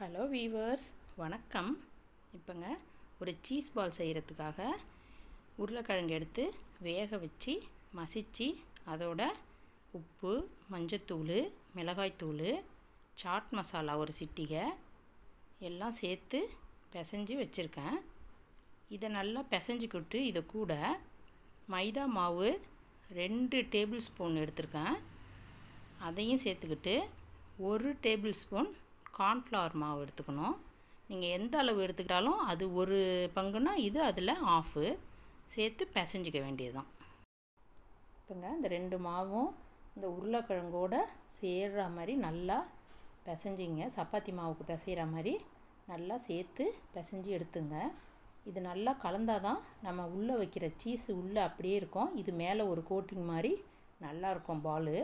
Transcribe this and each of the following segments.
Hello viewers வணக்கம். இப்போங்க ஒரு cheese ball செய்கிறதுக்காக உருளைக்கிழங்கு எடுத்து வேக வச்சு மசித்து அதோட உப்பு மஞ்சத்தூள் மிளகாய்த்தூள் சாட் மசாலா ஒரு சிட்டிகை எல்லாம் சேர்த்து பிசைஞ்சு வச்சுருக்கேன். இதை நல்லா பிசைஞ்சிக்கிட்டு இதை கூட மைதா மாவு ரெண்டு டேபிள் ஸ்பூன் எடுத்திருக்கேன். அதையும் சேர்த்துக்கிட்டு ஒரு டேபிள் ஸ்பூன் கார்ன்ஃப்ளவர் மாவு எடுத்துக்கணும். நீங்கள் எந்த அளவு எடுத்துக்கிட்டாலும் அது ஒரு பங்குனா இது அதில் ஆஃபு சேர்த்து பிசைஞ்சிக்க வேண்டியது தான் இப்போங்க இந்த ரெண்டு மாவும் இந்த உருளைக்கிழங்கோட சேர்கிற மாதிரி நல்லா பிசைஞ்சிங்க. சப்பாத்தி மாவுக்கு பிசைகிற மாதிரி நல்லா சேர்த்து பிசைஞ்சு எடுத்துங்க. இது நல்லா கலந்தால் தான் நம்ம உள்ளே வைக்கிற சீஸு உள்ளே அப்படியே இருக்கும். இது மேலே ஒரு கோட்டிங் மாதிரி நல்லாயிருக்கும் பால்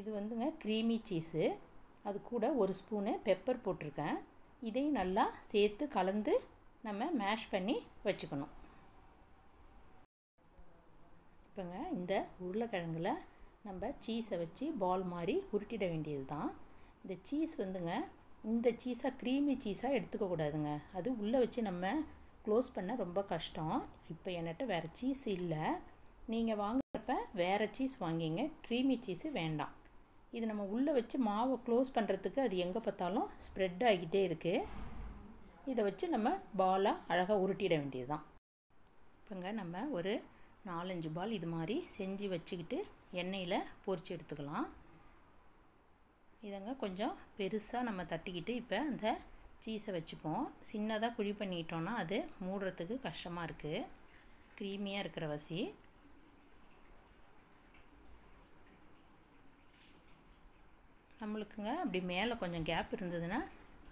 இது வந்துங்க க்ரீமி சீஸு அது கூட ஒரு ஸ்பூனு பெப்பர் போட்டிருக்கேன். இதையும் நல்லா சேர்த்து கலந்து நம்ம மேஷ் பண்ணி வச்சுக்கணும். இப்போங்க இந்த உருளைக்கிழங்கில் நம்ம சீஸை வச்சு பால் மாதிரி உருட்டிட வேண்டியது தான் இந்த சீஸ் வந்துங்க இந்த சீஸாக க்ரீமி சீஸாக எடுத்துக்கக்கூடாதுங்க அது உள்ளே வச்சு நம்ம க்ளோஸ் பண்ண ரொம்ப கஷ்டம். இப்போ என்கிட்ட வேறு சீஸ் இல்லை. நீங்கள் வாங்குறப்ப வேறு சீஸ் வாங்கிங்க. க்ரீமி சீஸு வேண்டாம். இது நம்ம உள்ளே வச்சு மாவை க்ளோஸ் பண்ணுறதுக்கு அது எங்கே பார்த்தாலும் ஸ்ப்ரெட் ஆகிக்கிட்டே இருக்குது இதை வச்சு நம்ம பாலாக அழகாக உருட்டிட வேண்டியது தான் இப்போங்க நம்ம ஒரு நாலஞ்சு பால் இது மாதிரி செஞ்சு வச்சுக்கிட்டு எண்ணெயில் பொறிச்சு எடுத்துக்கலாம். இதங்க கொஞ்சம் பெருசாக நம்ம தட்டிக்கிட்டு இப்போ அந்த சீஸை வச்சுப்போம். சின்னதாக குழி பண்ணிக்கிட்டோன்னா அது மூடுறதுக்கு கஷ்டமாக இருக்குது க்ரீமியாக இருக்கிற வசி. நம்மளுக்குங்க அப்படி மேலே கொஞ்சம் கேப் இருந்ததுன்னா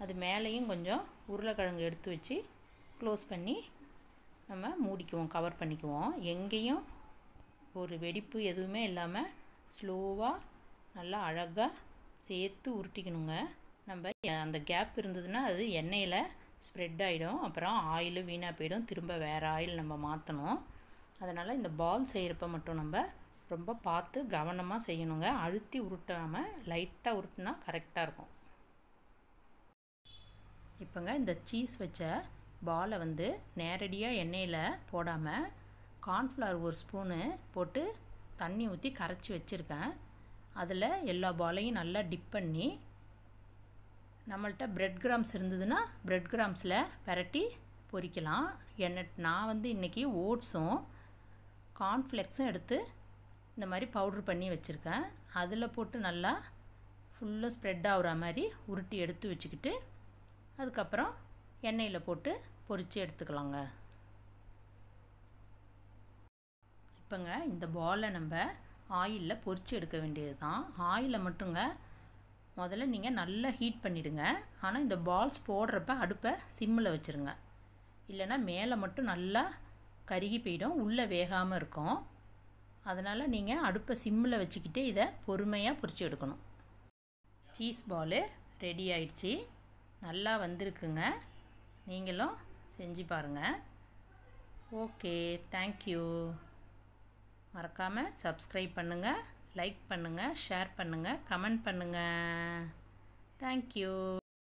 அது மேலேயும் கொஞ்சம் உருளைக்கிழங்கு எடுத்து வச்சு க்ளோஸ் பண்ணி நம்ம மூடிக்குவோம் கவர் பண்ணிக்குவோம். எங்கேயும் ஒரு வெடிப்பு எதுவுமே இல்லாமல் ஸ்லோவாக நல்லா அழகாக சேர்த்து உருட்டிக்கணுங்க. நம்ம அந்த கேப் இருந்ததுன்னா அது எண்ணெயில் ஸ்ப்ரெட் ஆகிடும் அப்புறம் ஆயிலும் வீணாக போயிடும். திரும்ப வேறு ஆயில் நம்ம மாற்றணும் அதனால் இந்த பால் செய்கிறப்ப மட்டும் நம்ம ரொம்ப பார்த்து கவனமாக செய்யணுங்க. அழுத்தி உருட்டாமல் லைட்டாக உருட்டினா கரெக்டாக இருக்கும். இப்போங்க இந்த சீஸ் வச்ச பாலை வந்து நேரடியாக எண்ணெயில் போடாமல் கார்ன்ஃப்ளவர் ஒரு ஸ்பூனு போட்டு தண்ணி ஊற்றி கரைச்சி வச்சுருக்கேன். அதில் எல்லா பாலையும் நல்லா டிப் பண்ணி நம்மள்கிட்ட ப்ரெட் கிராம்ஸ் இருந்ததுன்னா ப்ரெட் கிராம்ஸில் பரட்டி பொரிக்கலாம். என்ன நான் வந்து இன்றைக்கி ஓட்ஸும் கார்ன்ஃப்ளெக்ஸும் எடுத்து இந்த மாதிரி பவுட்ரு பண்ணி வச்சுருக்கேன். அதில் போட்டு நல்லா ஃபுல்லாக ஸ்ப்ரெட் ஆகிற மாதிரி உருட்டி எடுத்து வச்சுக்கிட்டு அதுக்கப்புறம் எண்ணெயில் போட்டு பொரித்து எடுத்துக்கலாங்க. இப்போங்க இந்த பாலை நம்ம ஆயிலில் பொரித்து எடுக்க வேண்டியது தான் ஆயிலை மட்டுங்க முதல்ல நீங்கள் நல்லா ஹீட் பண்ணிவிடுங்க ஆனால் இந்த பால்ஸ் போடுறப்ப அடுப்பை சிம்மில் வச்சுருங்க. இல்லைன்னா மேலே மட்டும் நல்லா கருகி போயிடும். உள்ளே வேகாமல் இருக்கும். அதனால் நீங்கள் அடுப்பை சிம்மில் வச்சுக்கிட்டு இதை பொறுமையாக பொறிச்சு எடுக்கணும். சீஸ் பாலு ரெடி ஆயிடுச்சு. நல்லா வந்திருக்குங்க. நீங்களும் செஞ்சு பாருங்கள் ஓகே தேங்க்யூ மறக்காமல் சப்ஸ்கிரைப் பண்ணுங்கள் லைக் பண்ணுங்கள் ஷேர் பண்ணுங்கள் கமெண்ட் பண்ணுங்கள் தேங்க்யூ